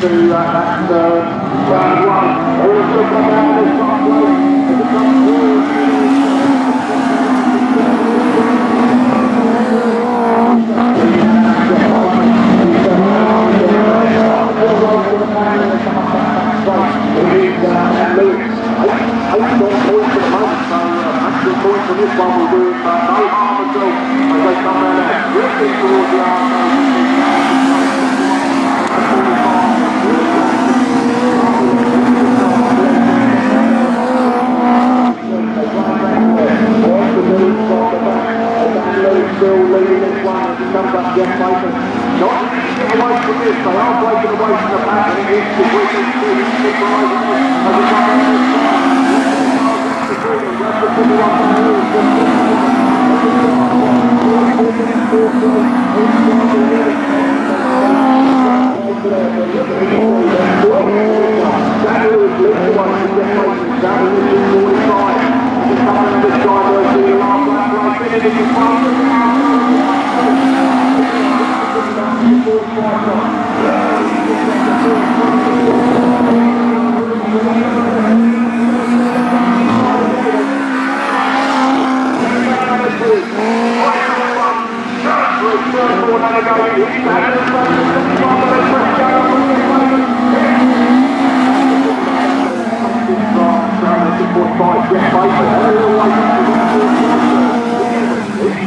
to uh, that uh, round one. Also come out of the top Still leading this one as he comes up. Not away from this, they are breaking away from the pack and it is the as it Good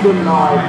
denied.